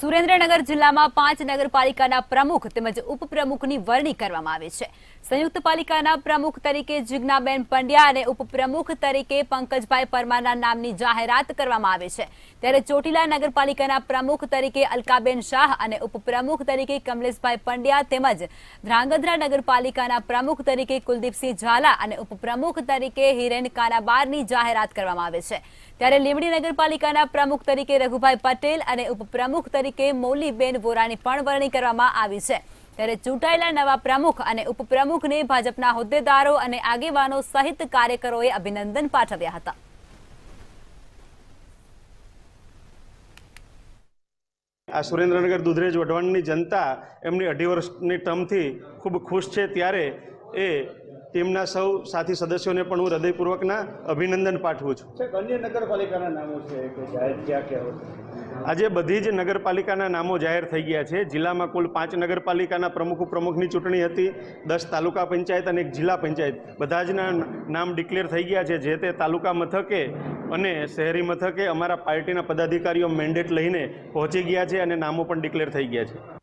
સુરેન્દ્રનગર જિલ્લામાં પાંચ નગરપાલિકાના પ્રમુખ તેમજ ઉપપ્રમુખની વરણી કરવામાં આવી છે. સંયુક્ત પાલિકાના પ્રમુખ તરીકે જિજ્ઞાબેન પંડ્યા અને ઉપપ્રમુખ તરીકે પંકજભાઈ પરમારના નામની જાહેરાત કરવામાં આવી છે. ત્યારે ચોટીલા નગરપાલિકાના પ્રમુખ તરીકે અલકાબેન શાહ અને ઉપપ્રમુખ તરીકે કમલેશભાઈ પંડ્યા તેમજ ધ્રાંગધ્રા નગરપાલિકાના પ્રમુખ તરીકે કુલદીપસિંહ ઝાલા અને ઉપપ્રમુખ તરીકે હિરેન કાનાબારની જાહેરાત કરવામાં આવે છે. ત્યારે લીંબડી નગરપાલિકાના પ્રમુખ તરીકે રઘુભાઈ પટેલ અને ઉપપ્રમુખ તરીકે મૌલીબેન વોરાની પણ વરણી કરવામાં આવી છે. ત્યારે ચૂંટાયેલા નવા પ્રમુખ અને ઉપપ્રમુખને ભાજપના હોદ્દેદારો અને આગેવાનો સહિત કાર્યકરોએ અભિનંદન પાઠવ્યા હતા. આ સુરેન્દ્રનગર દુધરેજ વઢવાણની જનતા એમની અઢી વર્ષની ટર્મથી ખૂબ ખુશ છે. ત્યારે એ ટીમના સૌ સાથી સદસ્યોને પણ હું હૃદયપૂર્વકના અભિનંદન પાઠવું છું. અન્ય નગરપાલિકાના નામો છે કે જાહેર ક્યાં ક્યાં આજે બધી જ નગરપાલિકાના નામો જાહેર થઈ ગયા છે. જિલ્લામાં કુલ પાંચ નગરપાલિકાના પ્રમુખ ઉપપ્રમુખની ચૂંટણી હતી. દસ તાલુકા પંચાયત અને એક જિલ્લા પંચાયત. બધા જ નામ ડિક્લેર થઈ ગયા છે. જે તે તાલુકા મથકે અને શહેરી મથકે અમારા પાર્ટીના પદાધિકારીઓ મેન્ડેટ લઈને પહોંચી ગયા છે અને નામો પણ ડિક્લેર થઈ ગયા છે.